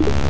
you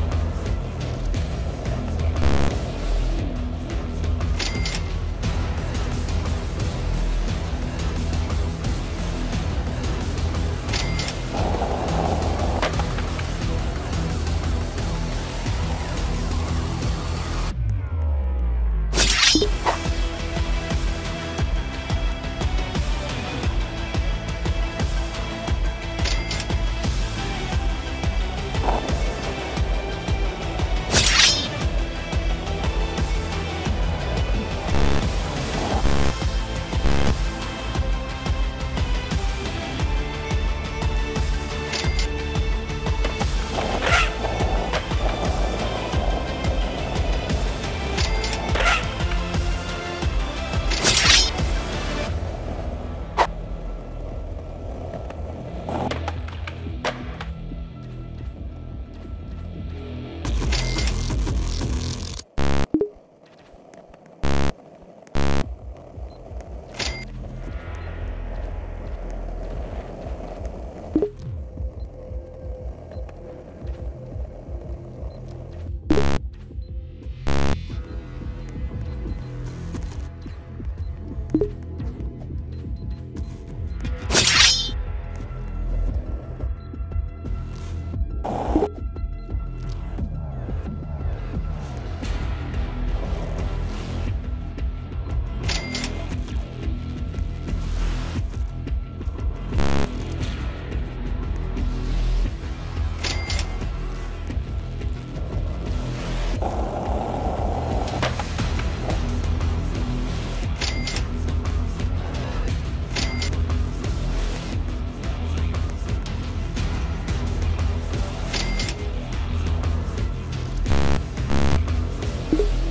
you